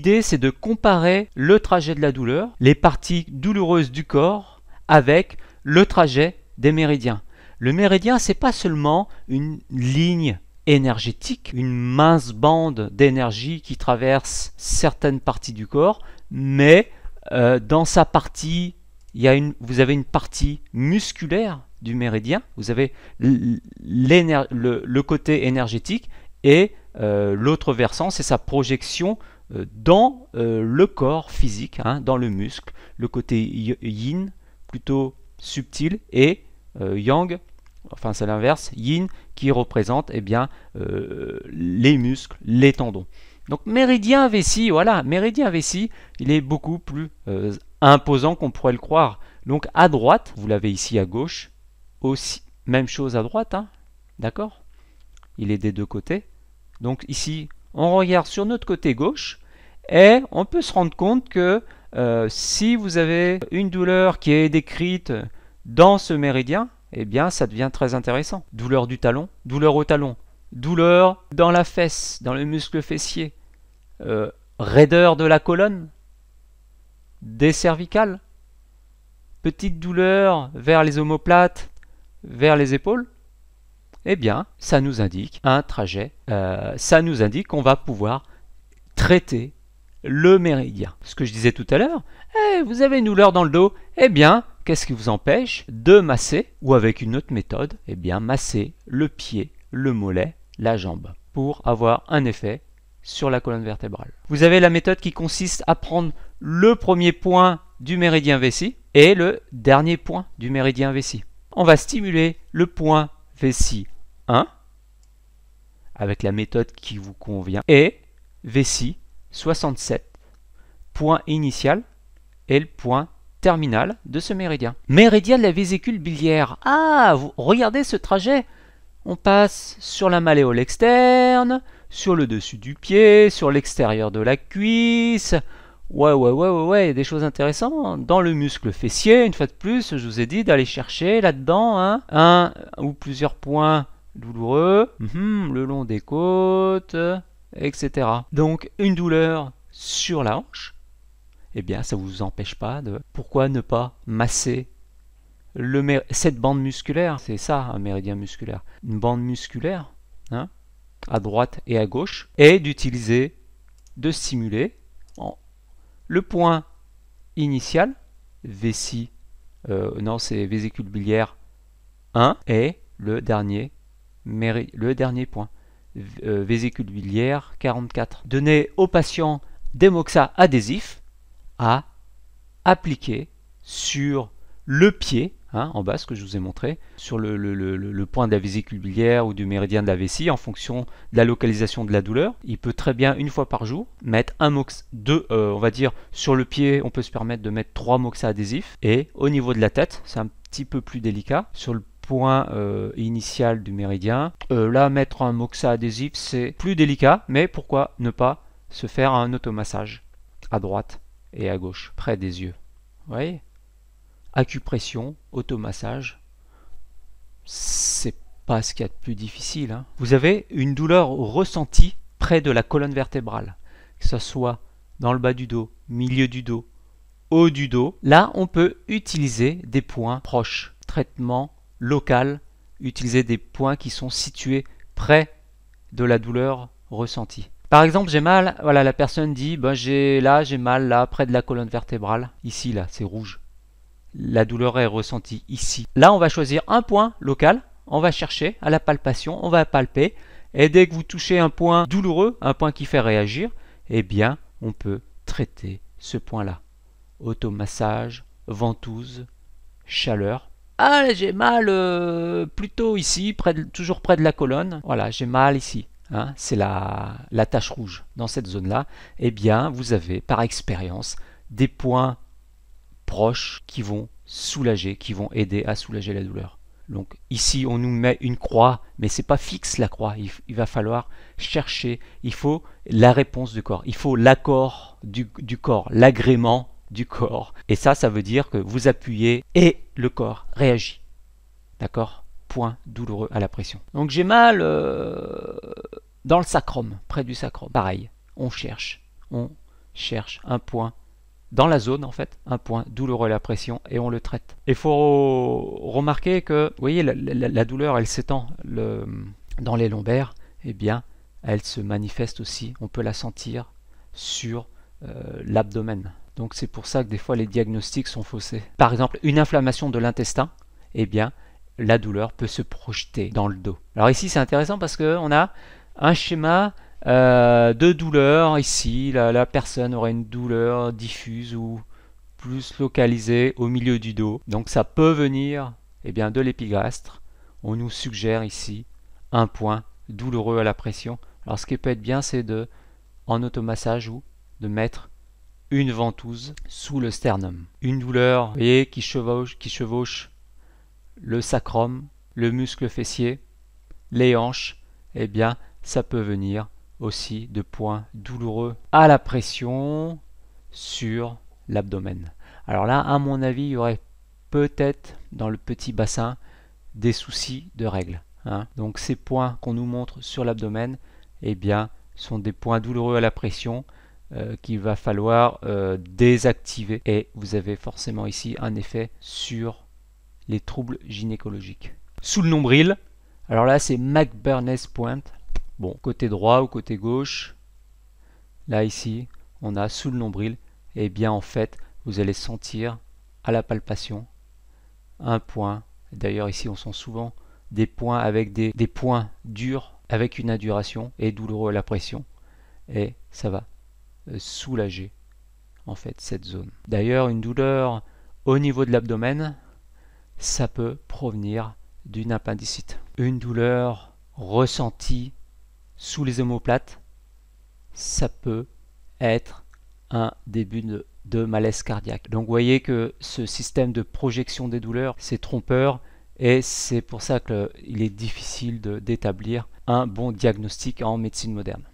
L'idée, c'est de comparer le trajet de la douleur, les parties douloureuses du corps, avec le trajet des méridiens. Le méridien, c'est pas seulement une ligne énergétique, une mince bande d'énergie qui traverse certaines parties du corps, mais euh, dans sa partie, y a une, vous avez une partie musculaire du méridien, vous avez le, côté énergétique et euh, l'autre versant, c'est sa projection dans le corps physique, hein, dans le muscle, le côté yin plutôt subtil et yang enfin c'est l'inverse, yin, qui représente eh bien, euh, les muscles, les tendons. Donc méridien vessie, voilà, méridien vessie, il est beaucoup plus euh, imposant qu'on pourrait le croire. Donc à droite, vous l'avez ici à gauche, aussi, même chose à droite, hein, d'accord? Il est des deux côtés. Donc ici, on regarde sur notre côté gauche, et on peut se rendre compte que euh, si vous avez une douleur qui est décrite dans ce méridien, eh bien ça devient très intéressant. Douleur du talon, douleur au talon, douleur dans la fesse, dans le muscle fessier, euh, raideur de la colonne, des cervicales, petite douleur vers les omoplates, vers les épaules, eh bien, ça nous indique un trajet, euh, ça nous indique qu'on va pouvoir traiter le méridien. Ce que je disais tout à l'heure, eh, vous avez une douleur dans le dos, eh bien, qu'est-ce qui vous empêche de masser, ou avec une autre méthode, eh bien, masser le pied, le mollet, la jambe, pour avoir un effet sur la colonne vertébrale. Vous avez la méthode qui consiste à prendre le premier point du méridien vessie et le dernier point du méridien vessie. On va stimuler le point vessie 1 avec la méthode qui vous convient et vessie 67, point initial et le point terminal de ce méridien. Méridien de la vésicule biliaire. Ah, vous regardez ce trajet. On passe sur la malléole externe, sur le dessus du pied, sur l'extérieur de la cuisse. Ouais, ouais, ouais, ouais, ouais, il y a des choses intéressantes. Dans le muscle fessier, une fois de plus, je vous ai dit d'aller chercher là-dedans hein, un ou plusieurs points douloureux, mhm, le long des côtes, etc. Donc une douleur sur la hanche, eh bien ça ne vous empêche pas de... Pourquoi ne pas masser cette bande musculaire? C'est ça un méridien musculaire. Une bande musculaire, hein, à droite et à gauche, et d'utiliser, de stimuler le point initial, vessie, euh, non c'est vésicule biliaire 1, et le dernier, le dernier point. Euh, vésicule biliaire 44. Donner au patient des moxa adhésifs à appliquer sur le pied, hein, en bas, ce que je vous ai montré, sur le, point de la vésicule biliaire ou du méridien de la vessie, en fonction de la localisation de la douleur. Il peut très bien, une fois par jour, mettre un moxa, deux, euh, on va dire, sur le pied, on peut se permettre de mettre trois moxa adhésifs, et au niveau de la tête, c'est un petit peu plus délicat, sur le point euh, initial du méridien. Euh, là, mettre un moxa adhésif, c'est plus délicat, mais pourquoi ne pas se faire un automassage à droite et à gauche, près des yeux. Vous voyez? Acupression, automassage, c'est pas ce qu'il y a de plus difficile. Hein. Vous avez une douleur ressentie près de la colonne vertébrale, que ce soit dans le bas du dos, milieu du dos, haut du dos. Là, on peut utiliser des points proches. Traitement local, utiliser des points qui sont situés près de la douleur ressentie. Par exemple, j'ai mal, voilà, la personne dit, ben, j'ai là, j'ai mal là, près de la colonne vertébrale, ici là, c'est rouge. La douleur est ressentie ici. Là, on va choisir un point local, on va chercher à la palpation, on va palper, et dès que vous touchez un point douloureux, un point qui fait réagir, eh bien, on peut traiter ce point-là. Automassage, ventouse, chaleur, ah, j'ai mal euh, plutôt ici, toujours près de la colonne. Voilà, j'ai mal ici. Hein, c'est la, la tache rouge dans cette zone-là. Eh bien, vous avez par expérience des points proches qui vont soulager, qui vont aider à soulager la douleur. Donc ici, on nous met une croix, mais c'est pas fixe la croix. Il, va falloir chercher. Il faut la réponse du corps. Il faut l'accord du corps, l'agrément du corps. Et ça, ça veut dire que vous appuyez et le corps réagit. D'accord? Point douloureux à la pression. Donc j'ai mal euh, dans le sacrum, près du sacrum. Pareil, on cherche, on cherche un point dans la zone en fait, un point douloureux à la pression et on le traite. Il faut remarquer que, vous voyez, la, douleur elle s'étend dans les lombaires, et eh bien elle se manifeste aussi, on peut la sentir sur euh, l'abdomen. Donc c'est pour ça que des fois les diagnostics sont faussés. Par exemple, une inflammation de l'intestin, eh bien la douleur peut se projeter dans le dos. Alors ici c'est intéressant parce qu'on a un schéma euh, de douleur ici. La, personne aurait une douleur diffuse ou plus localisée au milieu du dos. Donc ça peut venir eh bien, de l'épigastre. On nous suggère ici un point douloureux à la pression. Alors ce qui peut être bien c'est de en automassage ou de mettre une ventouse sous le sternum. Une douleur voyez, qui, chevauche, qui chevauche le sacrum, le muscle fessier, les hanches, eh bien ça peut venir aussi de points douloureux à la pression sur l'abdomen. Alors là, à mon avis, il y aurait peut-être dans le petit bassin des soucis de règles. Hein. Donc ces points qu'on nous montre sur l'abdomen, eh bien, sont des points douloureux à la pression euh, qu'il va falloir euh, désactiver. Et vous avez forcément ici un effet sur les troubles gynécologiques. Sous le nombril, alors là c'est McBurney's Point. Bon, côté droit ou côté gauche, là ici, on a sous le nombril, et eh bien en fait, vous allez sentir à la palpation un point. D'ailleurs ici, on sent souvent des points avec des, des points durs avec une induration et douloureux à la pression. Et ça va soulager en fait cette zone. D'ailleurs, une douleur au niveau de l'abdomen, ça peut provenir d'une appendicite. Une douleur ressentie sous les omoplates, ça peut être un début de, malaise cardiaque. Donc vous voyez que ce système de projection des douleurs, c'est trompeur et c'est pour ça qu'il est difficile d'établir un bon diagnostic en médecine moderne.